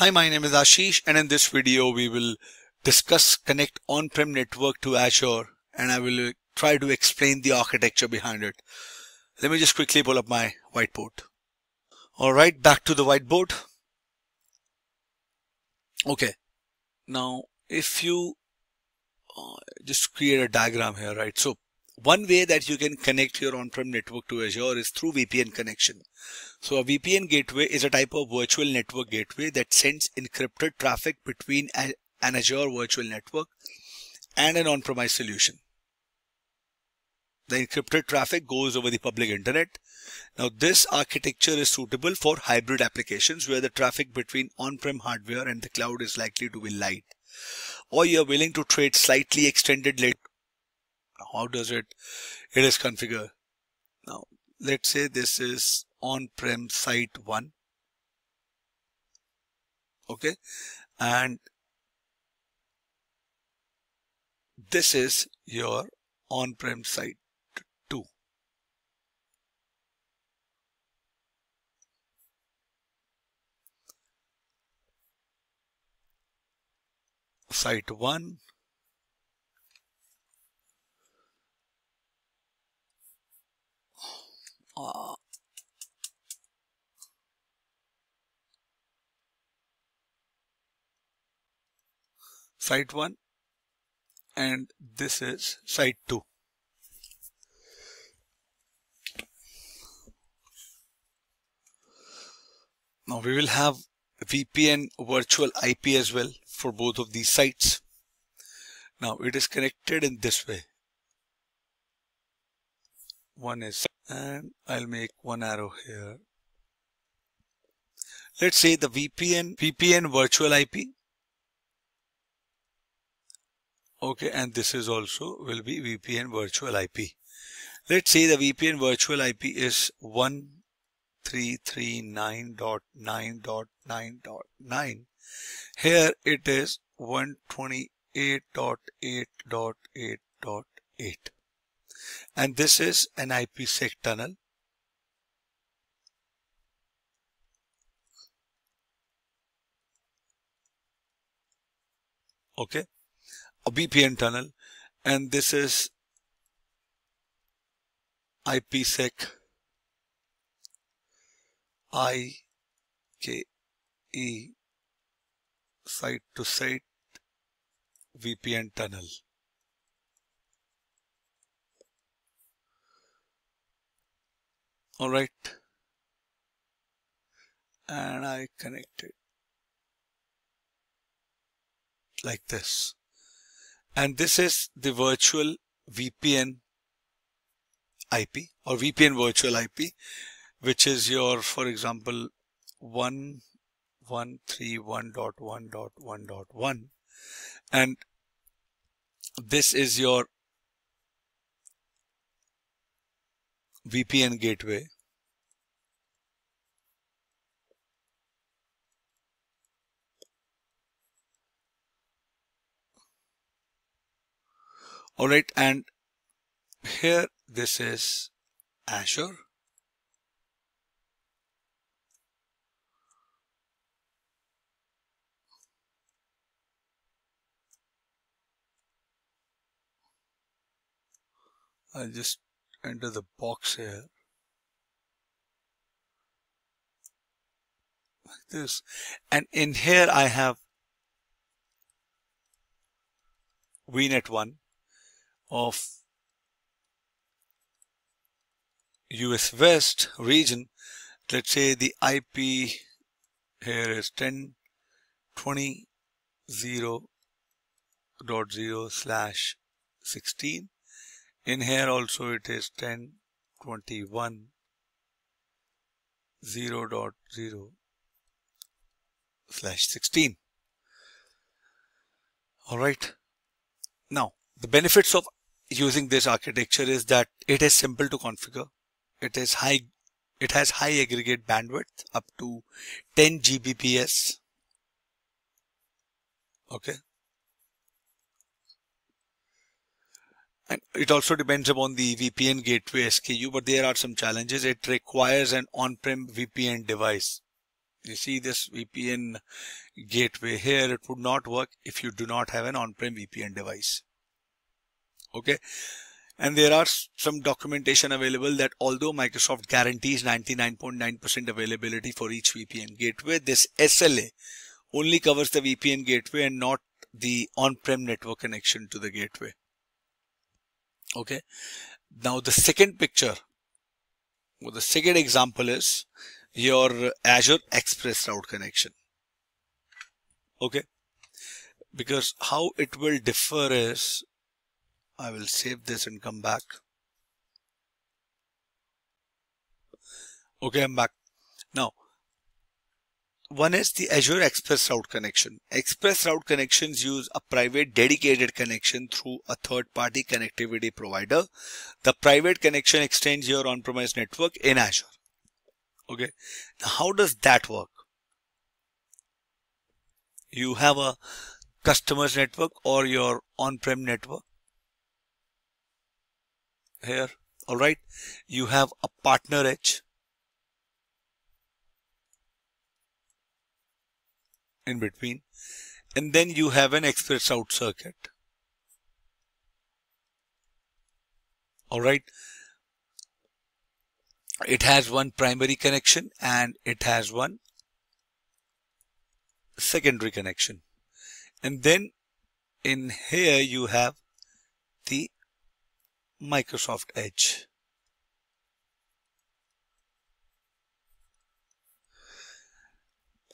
Hi, my name is Ashish and in this video we will discuss connect on-prem network to Azure and I will try to explain the architecture behind it. Let me just quickly pull up my whiteboard. Alright, back to the whiteboard. Okay, now if you uh, just create a diagram here, right? So one way that you can connect your on-prem network to Azure is through VPN connection. So a VPN gateway is a type of virtual network gateway that sends encrypted traffic between an Azure virtual network and an on-premise solution. The encrypted traffic goes over the public internet. Now this architecture is suitable for hybrid applications where the traffic between on-prem hardware and the cloud is likely to be light. Or you're willing to trade slightly extended how does it it is configured? Now let's say this is on-prem site 1 okay? And this is your on-prem site 2 site 1 uh, site 1 and this is site 2. Now we will have VPN virtual IP as well for both of these sites. Now it is connected in this way. One is and I'll make one arrow here. Let's say the VPN, VPN virtual IP. Okay, and this is also will be VPN virtual IP. Let's say the VPN virtual IP is 133.9.9.9.9. Here it is 128.8.8.8 and this is an IPsec tunnel. Okay, a VPN tunnel, and this is IPsec IKE site to site VPN tunnel. All right. And I connect it like this. And this is the virtual VPN IP or VPN virtual IP which is your for example 1.131.1.1.1 and this is your VPN gateway. All right and here this is Azure. I'll just enter the box here. Like this. And in here I have VNet 1 of US West region. Let's say the IP here is 10.20.0 slash 16 in here also it is 10 21 0 dot 0 slash 16 all right. Now the benefits of using this architecture is that it is simple to configure. It is high it has high aggregate bandwidth up to 10 gbps okay And it also depends upon the VPN gateway SKU, but there are some challenges. It requires an on-prem VPN device. You see this VPN gateway here, it would not work if you do not have an on-prem VPN device. Okay. And there are some documentation available that although Microsoft guarantees 99.9% .9 availability for each VPN gateway, this SLA only covers the VPN gateway and not the on-prem network connection to the gateway. Okay. Now the second picture, well, the second example is your Azure Express Route connection. Okay. Because how it will differ is, I will save this and come back. Okay, I'm back. Now, one is the Azure Express Route connection. Express Route connections use a private dedicated connection through a third-party connectivity provider. The private connection extends your on-premise network in Azure. Okay, now how does that work? You have a customer's network or your on-prem network here. All right, you have a partner edge in between. And then you have an express route circuit. All right? It has one primary connection and it has one secondary connection. And then in here you have the Microsoft Edge.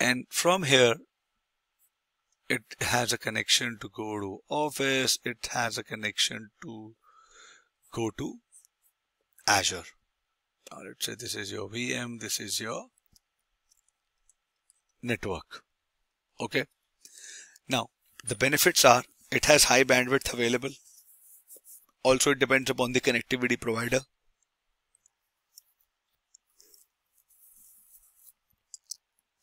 And from here it has a connection to go to office it has a connection to go to azure. Now let's say this is your vm this is your network. Okay? Now the benefits are it has high bandwidth available. Also it depends upon the connectivity provider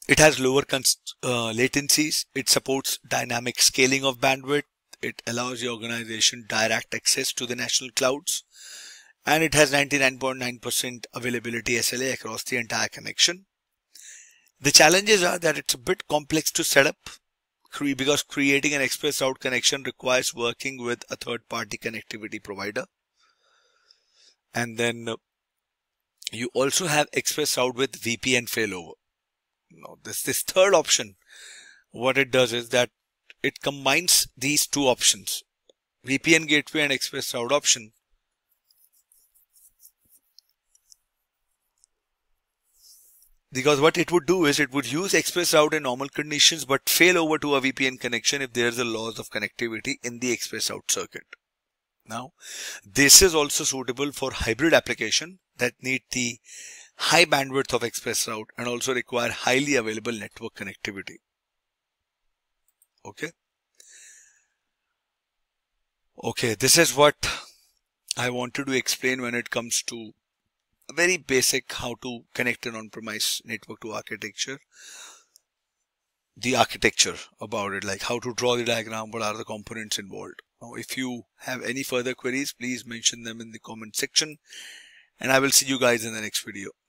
It has lower uh, latencies. It supports dynamic scaling of bandwidth. It allows the organization direct access to the national clouds. And it has 99.9% .9 availability SLA across the entire connection. The challenges are that it's a bit complex to set up because creating an express route connection requires working with a third party connectivity provider. And then you also have express route with VPN failover. Now this, this third option, what it does is that it combines these two options, VPN gateway and express route option. Because what it would do is it would use express route in normal conditions but fail over to a VPN connection if there is a loss of connectivity in the express route circuit. Now, this is also suitable for hybrid application that need the high bandwidth of express route and also require highly available network connectivity. Okay. Okay, this is what I wanted to explain when it comes to a very basic how to connect an on-premise network to architecture. The architecture about it, like how to draw the diagram, what are the components involved. Now, if you have any further queries, please mention them in the comment section and I will see you guys in the next video.